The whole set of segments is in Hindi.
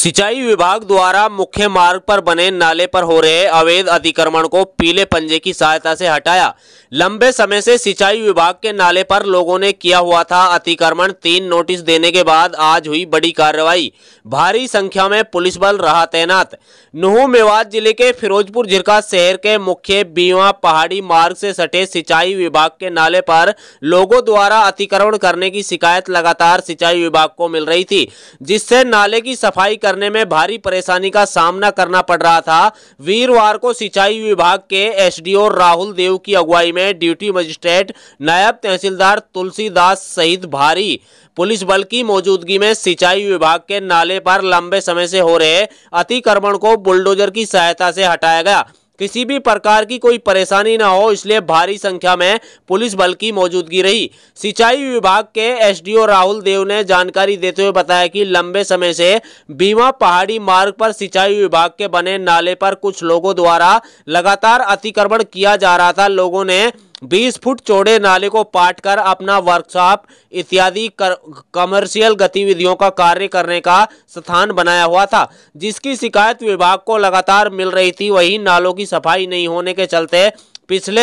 सिंचाई विभाग द्वारा मुख्य मार्ग पर बने नाले पर हो रहे अवैध अतिक्रमण को पीले पंजे की सहायता से हटाया। लंबे समय से सिंचाई विभाग के नाले पर लोगों ने किया हुआ था अतिक्रमण तीन नोटिस देने के बाद आज हुई बड़ी कार्रवाई। भारी संख्या में पुलिस बल रहा तैनात। नुह मेवात ज़िले के फिरोजपुर झिरका शहर के मुख्य बीवा पहाड़ी मार्ग से सटे सिंचाई विभाग के नाले पर लोगों द्वारा अतिक्रमण करने की शिकायत लगातार सिंचाई विभाग को मिल रही थी, जिससे नाले की सफ़ाई करने में भारी परेशानी का सामना करना पड़ रहा था। वीरवार को सिंचाई विभाग के एसडीओ राहुल देव की अगुवाई में ड्यूटी मजिस्ट्रेट नायब तहसीलदार तुलसीदास सहित भारी पुलिस बल की मौजूदगी में सिंचाई विभाग के नाले पर लंबे समय से हो रहे अतिक्रमण को बुलडोजर की सहायता से हटाया गया। किसी भी प्रकार की कोई परेशानी न हो, इसलिए भारी संख्या में पुलिस बल की मौजूदगी रही। सिंचाई विभाग के एसडीओ राहुल देव ने जानकारी देते हुए बताया कि लंबे समय से बीमा पहाड़ी मार्ग पर सिंचाई विभाग के बने नाले पर कुछ लोगों द्वारा लगातार अतिक्रमण किया जा रहा था। लोगों ने 20 फुट चौड़े नाले को पाट कर अपना वर्कशॉप इत्यादि कमर्शियल गतिविधियों का कार्य करने का स्थान बनाया हुआ था, जिसकी शिकायत विभाग को लगातार मिल रही थी। वही नालों की सफ़ाई नहीं होने के चलते पिछले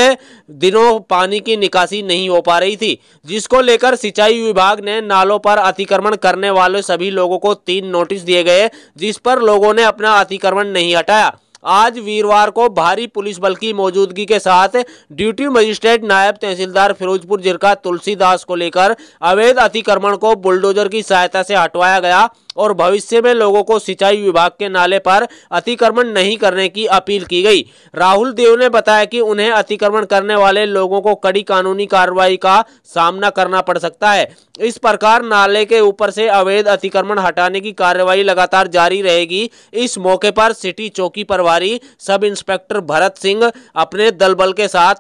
दिनों पानी की निकासी नहीं हो पा रही थी, जिसको लेकर सिंचाई विभाग ने नालों पर अतिक्रमण करने वाले सभी लोगों को तीन नोटिस दिए गए, जिस पर लोगों ने अपना अतिक्रमण नहीं हटाया। आज वीरवार को भारी पुलिस बल की मौजूदगी के साथ ड्यूटी मजिस्ट्रेट नायब तहसीलदार फिरोजपुर जिरका तुलसीदास को लेकर अवैध अतिक्रमण को बुलडोजर की सहायता से हटवाया गया। और भविष्य में लोगों को सिंचाई विभाग के नाले पर अतिक्रमण नहीं करने की अपील की गई। राहुल देव ने बताया कि उन्हें अतिक्रमण करने वाले लोगों को कड़ी कानूनी कार्रवाई का सामना करना पड़ सकता है। इस प्रकार नाले के ऊपर से अवैध अतिक्रमण हटाने की कार्यवाही लगातार जारी रहेगी। इस मौके पर सिटी चौकी प्रभारी सब इंस्पेक्टर भरत सिंह अपने दल बल के साथ,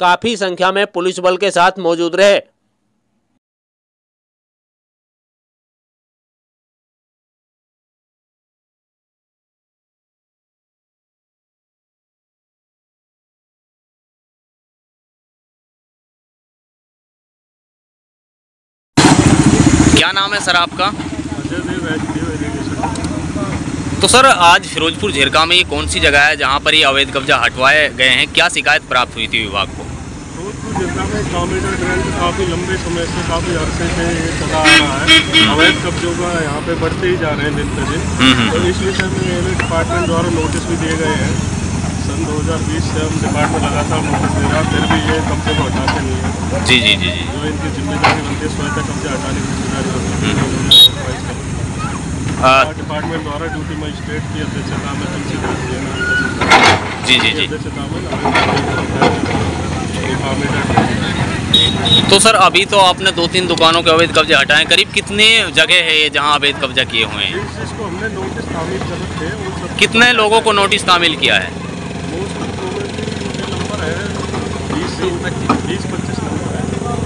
काफ़ी संख्या में पुलिस बल के साथ मौजूद रहे। क्या नाम है सर आपका? तो सर आज फिरोजपुर झिरका में ये कौन सी जगह है जहाँ पर ये अवैध कब्जा हटवाए गए हैं? क्या शिकायत प्राप्त हुई थी विभाग को? फिरोजपुर झिरका में कामीटर काफ़ी लंबे समय से काफ़ी अरसे से ये चला आ रहा है। अवैध कब्जों का यहाँ पे बढ़ते ही जा रहे हैं दिन प्रतिदिन तो इस विषय में रेलवे डिपार्टमेंट द्वारा नोटिस भी दिए गए हैं। सन 2020 से हम डिपार्टमेंट लगातार नोटिस दे रहा फिर भी ये कब्जे को हटाते नहीं है। जी जी जी जी। जो इनकी ज़िम्मेदारी बनती है स्वतः कब्जे हटाने की ज़िम्मेदारी डिपार्टमेंट द्वारा ड्यूटी मजिस्ट्रेट की अध्यक्षता में तुलसीदास जी जी जी। अध्यक्षता में तो सर अभी तो आपने दो तीन दुकानों के अवैध कब्जे हटाए करीब कितने जगह है ये जहाँ अवैध कब्जा किए हुए हैं? कितने लोगों को नोटिस तामील किया है मोस्ट प्रोबेबली नंबर है बीस से बीस पच्चीस नंबर है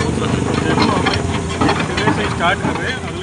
उस को देखो, हमें से स्टार्ट कर रहे हैं